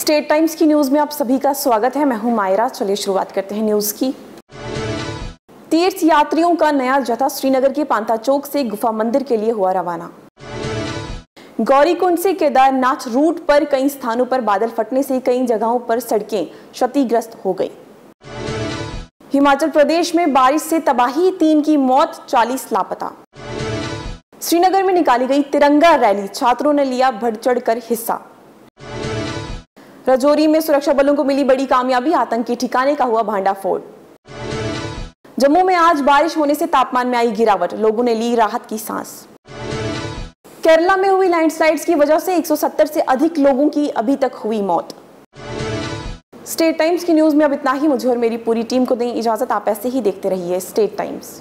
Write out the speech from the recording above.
State times की news में आप सभी का स्वागत है। मैं हूँ मायरा। चलिए शुरुआत करते हैं न्यूज़ की। तीर्थ यात्रियों का नया जथा श्रीनगर के पांता चौक से गुफा मंदिर के लिए हुआ रवाना। गौरीकुंड से केदारनाथ रूट पर कई स्थानों पर बादल फटने से कई जगहों पर सड़कें क्षतिग्रस्त हो गई। हिमाचल प्रदेश में बारिश से तबाही, तीन की मौत 40 लापता। श्रीनगर में निकाली गई तिरंगा रैली, छात्रों ने लिया बढ़ चढ़कर हिस्सा। रजौरी में सुरक्षा बलों को मिली बड़ी कामयाबी, आतंकी ठिकाने का हुआ भांडाफोड़। जम्मू में आज बारिश होने से तापमान में आई गिरावट, लोगों ने ली राहत की सांस। केरला में हुई लैंडस्लाइड्स की वजह से 170 से अधिक लोगों की अभी तक हुई मौत। स्टेट टाइम्स की न्यूज़ में अब इतना ही, मुझे और मेरी पूरी टीम को दें इजाज़त, आप ऐसे ही देखते रहिए स्टेट टाइम्स।